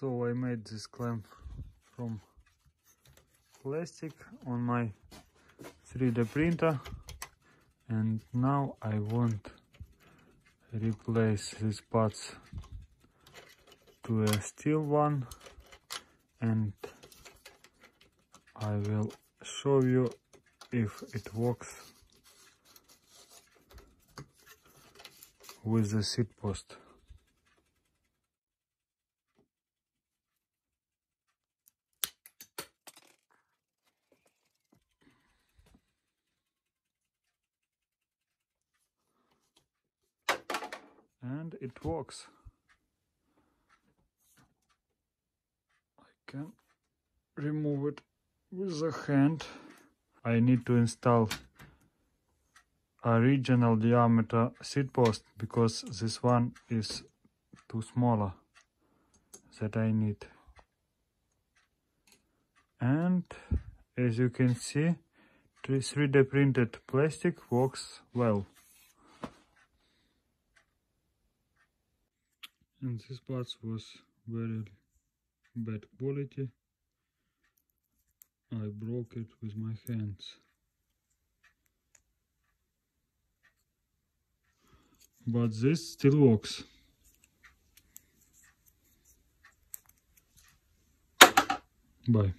So I made this clamp from plastic on my 3D printer and now I want replace these parts to a steel one and I will show you if it works with the seat post. And it works. I can remove it with the hand. I need to install original diameter seat post because this one is too smaller that I need and as you can see 3D printed plastic works well and this part was very bad quality I broke it with my hands but this still works. Bye.